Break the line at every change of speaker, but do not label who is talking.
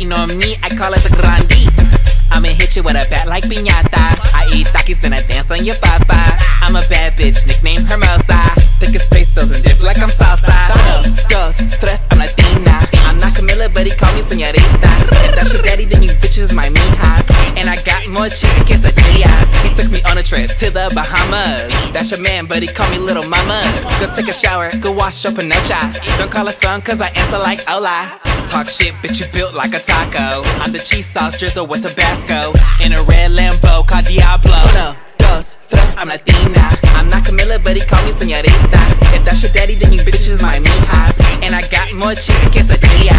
you know me, I call it the grande. I'ma hit you with a bat like piñata. I eat takis and I dance on your papa. I'm a bad bitch, nickname Hermosa. Think it's pesos and dip like I'm salsa. Uno, dos, tres, I'm Latina. I'm not Camila, but he call me señorita. If that's your daddy, then you bitches my mijas. And I got more chicken quesadillas. He took me on a trip to the Bahamas. That's your man, but he call me little mama. Go take a shower, go wash your panocha. Don't call us phone, cause I answer like hola. Talk shit, bitch, you built like a taco. I'm the cheese sauce drizzle with Tabasco. In a red Lambo called Diablo. Uno, dos, tres, I'm Latina. I'm not Camila, but he call me señorita. If that's your daddy, then you bitches my mijas. And I got more chicken quesadillas.